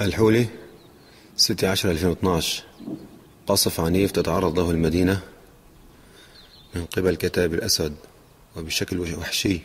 الحولي 6 10 2012 قصف عنيف تتعرض له المدينة من قبل كتاب الأسد وبشكل وحشي.